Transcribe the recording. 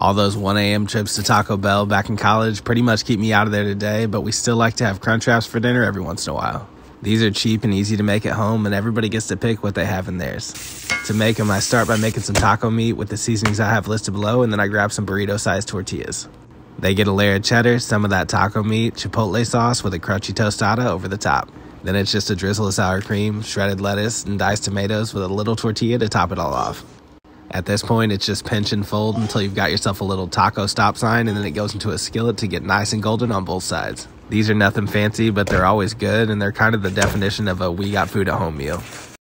All those 1 a.m. trips to Taco Bell back in college pretty much keep me out of there today, but we still like to have crunch wraps for dinner every once in a while. These are cheap and easy to make at home, and everybody gets to pick what they have in theirs. To make them, I start by making some taco meat with the seasonings I have listed below, and then I grab some burrito sized tortillas. They get a layer of cheddar, some of that taco meat, chipotle sauce with a crunchy tostada over the top. Then it's just a drizzle of sour cream, shredded lettuce, and diced tomatoes with a little tortilla to top it all off. At this point, it's just pinch and fold until you've got yourself a little taco stop sign, and then it goes into a skillet to get nice and golden on both sides. These are nothing fancy, but they're always good, and they're kind of the definition of a we got food at home meal.